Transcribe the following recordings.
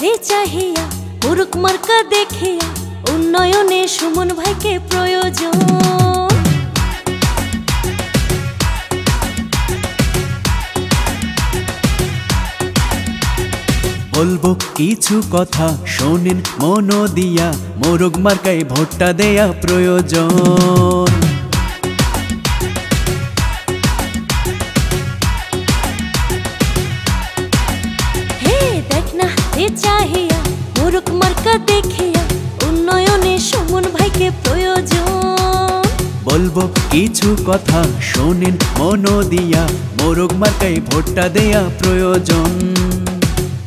চাহিয়া মুরুক মার্কা দেখিয়া, উন্নয়নে সুমন ভাইকে প্রয়োজন। বলব কিছু কথা শোনেন মন দিয়া মোরগ মার্কায় ভোটটা দেয়া প্রয়োজন। হে চাহিয়া মুরুক মার্কা দেখিয়া উন্নয়নে সুমন ভাইকে প্রয়োজন। বলব কিছু কথা শোনেন মন দিয়া মোরগ মার্কায় ভোটটা দেয়া প্রয়োজন।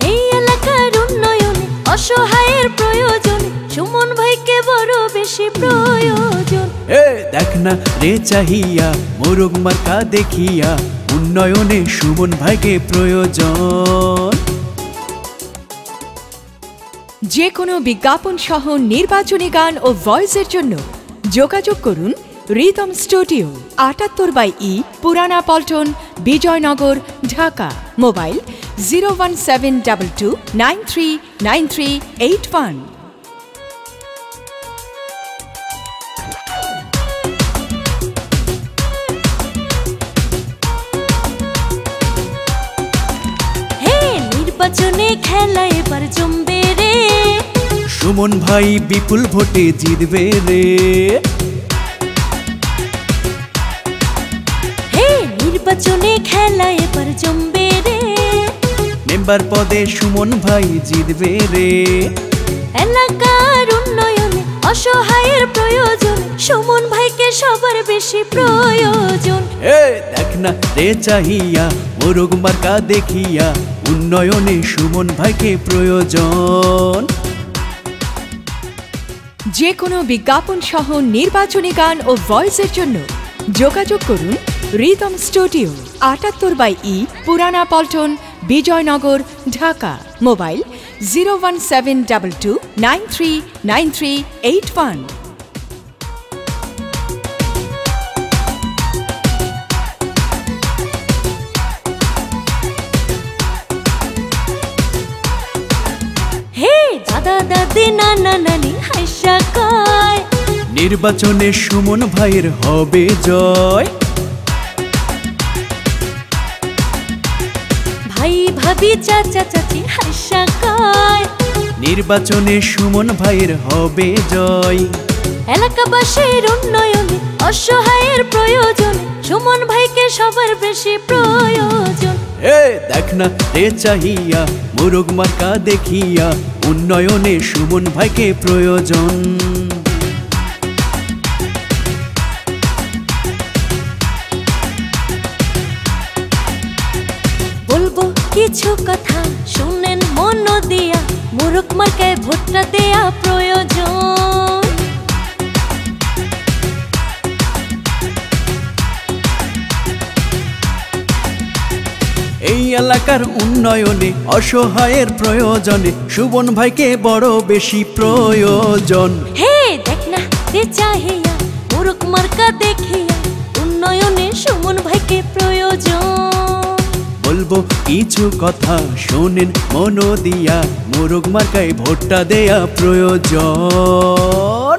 এই এলাকার উন্নয়নে অসহায়ের প্রয়োজন সুমন ভাইকে বড় বেশি প্রয়োজন। এ দেখ না রে চাহিয়া মোরগ মার্কা দেখিয়া উন্নয়নে সুমন ভাইকে প্রয়োজন। যে কোনো বিজ্ঞাপন সহ নির্বাচনী গান ও ভয়েসের জন্য যোগাযোগ করুন রিদম স্টুডিও, আটাত্তর by E, Purana Paltan, Bijoynagar, Dhaka. Mobile zero one seven double two nine three nine three eight one. নির্বাচনে খেলা এবার জমবে। সুমন ভাই বিপুল ভোটে জিতবে রে। হে নির্বাচনে খেলা এবার জমবে রে। মেম্বার পদে সুমন ভাই জিতবে রে। এলাকার উন্নয়নে অসহায়ের প্রয়োজন সুমন ভাইকে সবার বেশি প্রয়োজন। এ দেখ না রে চাহিয়া মোরগ মার্কা দেখিয়া উন্নয়নে সুমন ভাইকে প্রয়োজন। যে কোনো বিজ্ঞাপন সহ নির্বাচনী গান ও ভয়েসের জন্য যোগাযোগ করুন রিদম স্টুডিও, আটাত্তর by E, Purana Paltan, Bijoynagar, Dhaka. Mobile zero one seven double two nine three nine three eight one. দাদা নানা নানি হাইসা কয়। নির্বাচনে সুমন ভাইয়ের হবে জয়। ভাই ভাবি চাচা চাচি হাইসা কয়। নির্বাচনে সুমন ভাইয়ের হবে জয়। এলাকাবাসীর উন্নয়নে অসহায়ের প্রয়োজন সুমন ভাইকে সবার বেশি প্রয়োজন। এ দেখ না রে চাহিয়া, মোরগ মার্কা দেখিয়া, উন্নয়নে সুমন ভাইকে প্রয়োজন। বলব কিছু কথা, শুনেন মন দিয়া মুরুক মার্কায় ভোটটা দেয়া প্রয়োজন। এই এলাকার উন্নয়নে অসহায়ের প্রয়োজনে সুবন ভাইকে বড় বেশি প্রয়োজন। হে দেখ না রে চাহিয়া মুরুক মার্কা দেখিয়া উন্নয়নে সুমন ভাইকে প্রয়োজন। বলব কিছু কথা শোনেন মন দিয়া মোরগ মার্কায় ভোটটা দেয়া প্রয়োজন।